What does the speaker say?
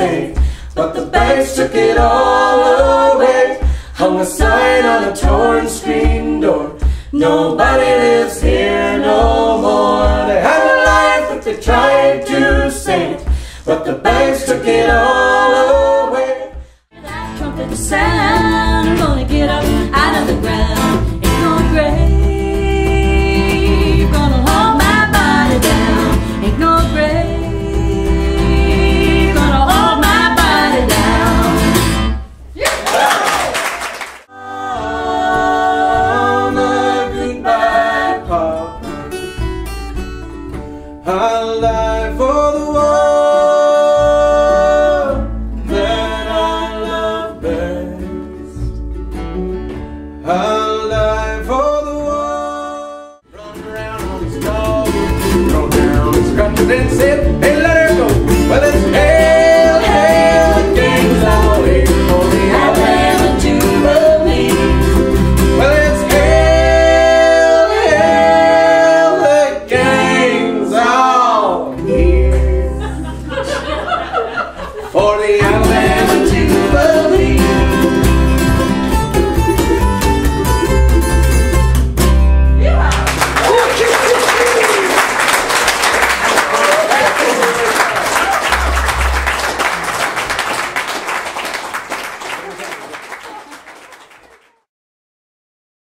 But the banks took it all away. Hung a sign on a torn screen door. Nobody lives here no more. They had a life that they tried to save. But the banks took it all away. I lie for the one that I love best. I lie for the one. Run around on dog, down, morning.